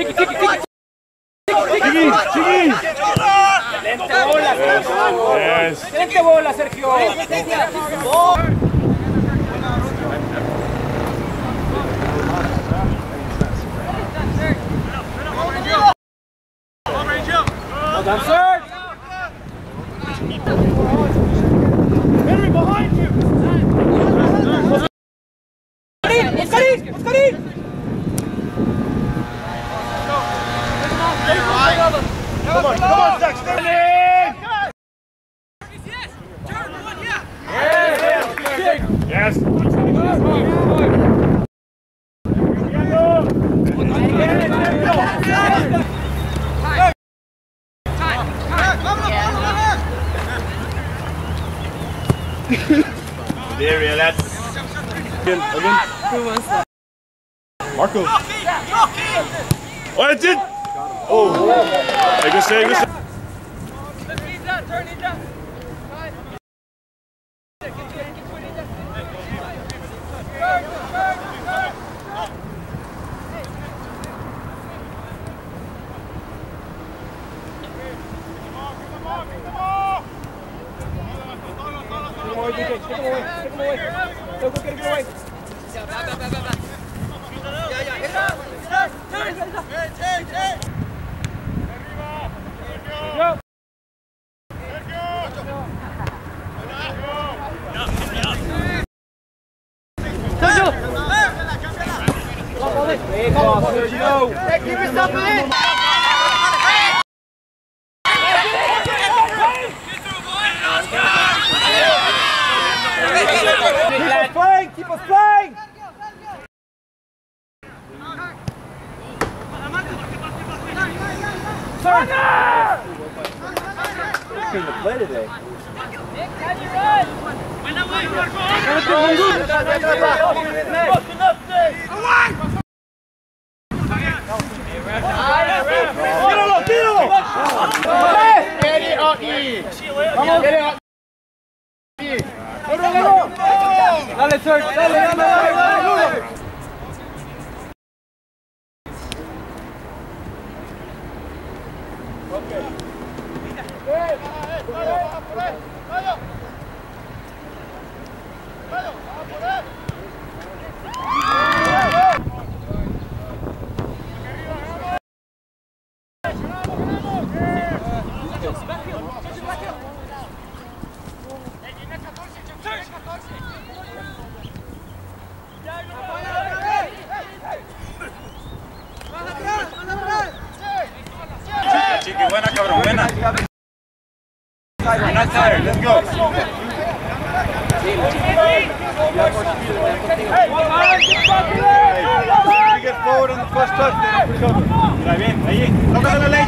Chiqui, chiqui, chiqui. Chiqui, chiqui. Bola, Sergio. Yes. Lente bola, Sergio. Come on, come on, Zach, stay in. Yes. Good area, lads. Again, again. Marco. Oh, it did. Oh. Hey, good save, good save. Take him away. Take him away. Go, go, get him away. Go. Sergio. Hey, come on, Sergio. Keep yourself in. Keep us playing. Keep us playing. Came to play today. Tíralo, Dale, Serge. Dale, dale, dale, dale. Chiqui, buena. You're not tired, let's go. Get forward on the first touch, over. Bien, ahí. Tócale la ley,